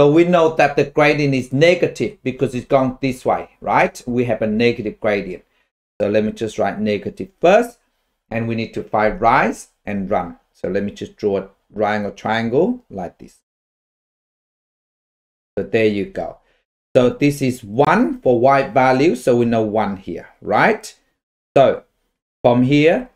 So we know that the gradient is negative because it's gone this way, right? We have a negative gradient. So let me just write negative first. And we need to find rise and run. So let me just draw a right angle triangle like this. So there you go. So this is 1 for y value. So we know 1 here, right? So from here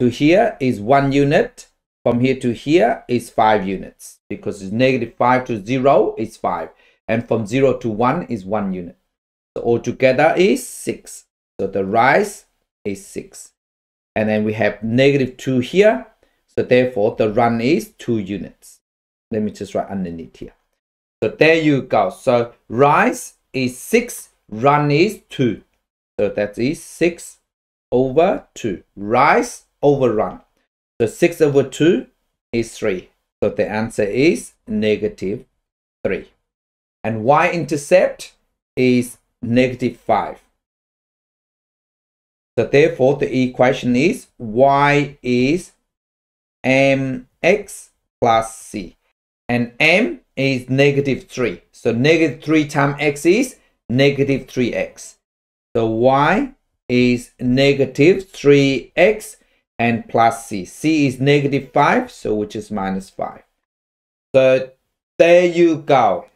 to here is 1 unit. From here to here is 5 units because it's negative 5 to 0 is 5. And from 0 to 1 is 1 unit. So altogether is 6. So the rise is 6. And then we have negative 2 here. So therefore the run is 2 units. Let me just write underneath here. So there you go. So rise is 6, run is 2. So that is 6 over 2. Rise over run. So 6 over 2 is 3. So the answer is negative 3. And y-intercept is negative 5. So therefore the equation is y is mx plus c. And m is negative 3. So negative 3 times x is negative 3x. So y is negative 3x and plus c. c is negative 5, so which is minus 5. So there you go.